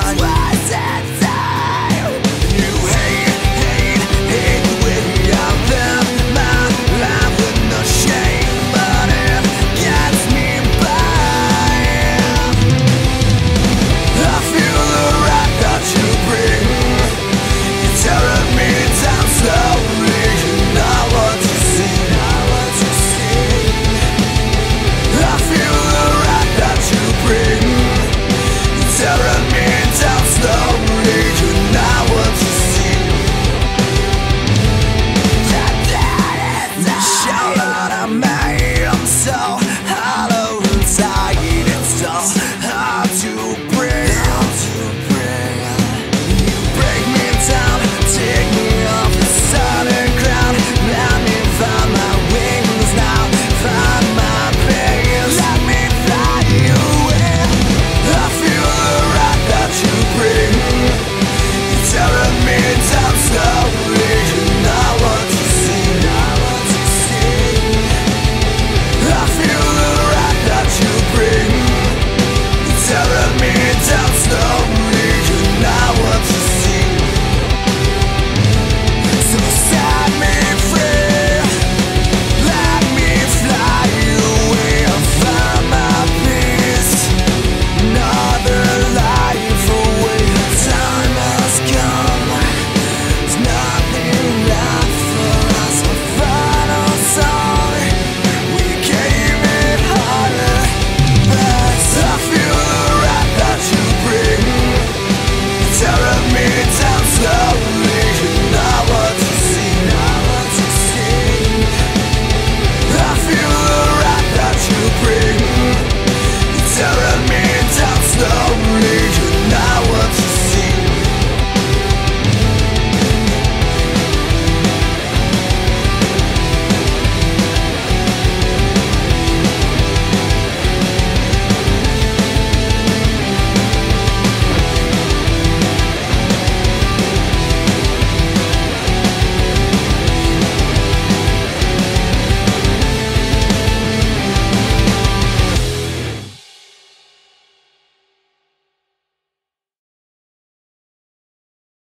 time.